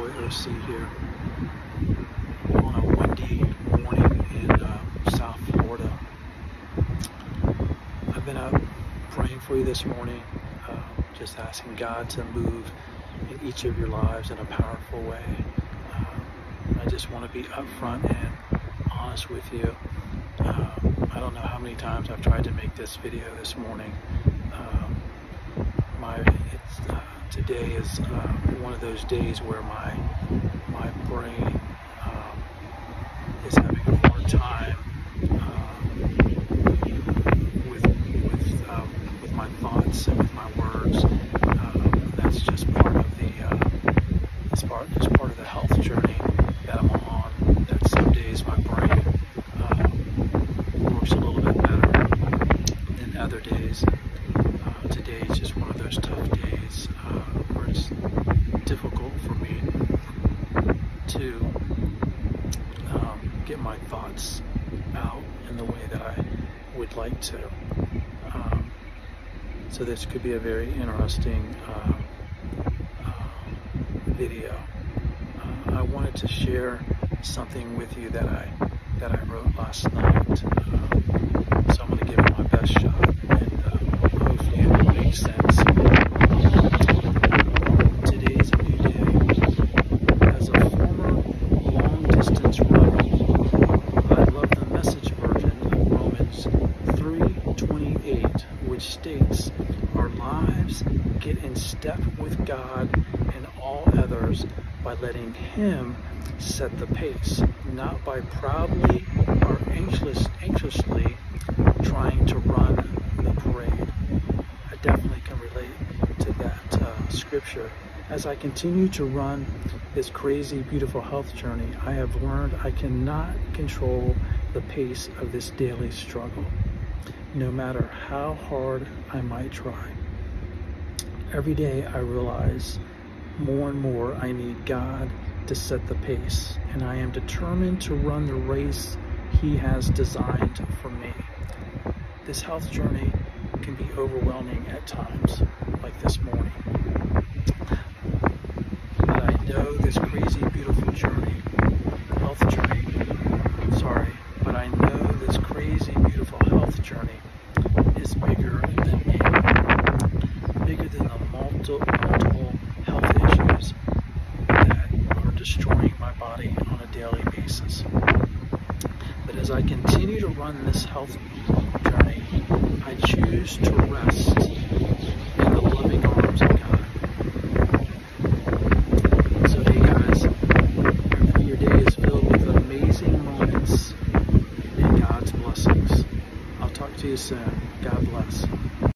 It's your boy here on a windy morning in uh, South Florida. I've been up praying for you this morning, uh, just asking God to move in each of your lives in a powerful way. Uh, I just want to be upfront and honest with you. Uh, I don't know how many times I've tried to make this video this morning. Um, my today is uh, one of those days where my my brain um, is having a hard time um, with with um, with my thoughts and with my words. Um, that's just part of the uh, it's part it's part of the health journey that I'm on. That some days my brain uh, works a little bit better than other days. Uh, today is just one of those tough days uh, it's difficult for me to um, get my thoughts out in the way that I would like to. Um, so this could be a very interesting uh, uh, video. Uh, I wanted to share something with you that I that I wrote last night. Uh, so I'm going to give it my best shot, and uh, hopefully it will make sense. Today's a new day. As a former long-distance runner, I love the message version of Romans 3:28, which states, "Our lives get in step with God and all others by letting Him set the pace, not by proudly or anxious, anxiously trying to run the parade." I definitely can relate to that uh, scripture. As I continue to run this crazy, beautiful health journey, I have learned I cannot control the pace of this daily struggle, no matter how hard I might try. Every day I realize more and more I need God to set the pace, and I am determined to run the race He has designed for me. This health journey can be overwhelming at times, like this morning. But I know this crazy, beautiful journey, health journey, sorry, but I know this crazy, beautiful health journey is bigger than me, bigger than the multiple, multiple health issues that are destroying my body on a daily basis. But as I continue to run this health journey, I choose to rest in the loving arms of God. So, hey guys, your day is filled with amazing moments and God's blessings. I'll talk to you soon. God bless.